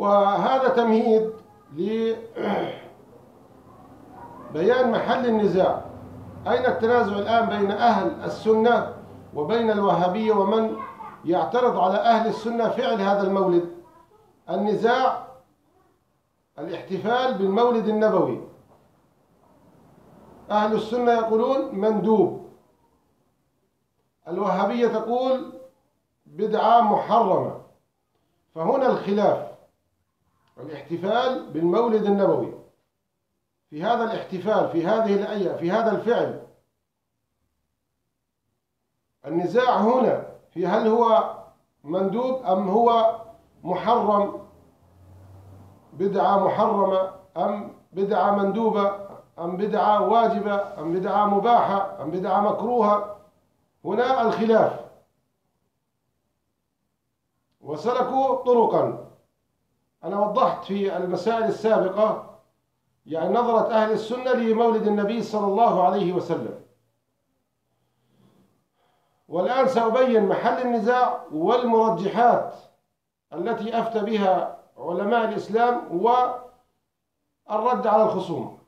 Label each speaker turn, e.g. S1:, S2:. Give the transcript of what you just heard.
S1: وهذا تمهيد لبيان محل النزاع. أين التنازع الآن بين أهل السنة وبين الوهابية ومن يعترض على أهل السنة فعل هذا المولد؟ النزاع الاحتفال بالمولد النبوي. أهل السنة يقولون مندوب. الوهابية تقول بدعة محرمة. فهنا الخلاف. الاحتفال بالمولد النبوي. في هذا الاحتفال في هذه الأيام في هذا الفعل. النزاع هنا في هل هو مندوب أم هو محرم بدعة محرمة أم بدعة مندوبة أم بدعة واجبة أم بدعة مباحة أم بدعة مكروهة. هنا الخلاف. وسلكوا طرقا. أنا وضحت في المسائل السابقة يعني نظرة أهل السنة لمولد النبي صلى الله عليه وسلم. والآن سأبين محل النزاع والمرجحات التي أفتى بها علماء الإسلام والرد على الخصوم.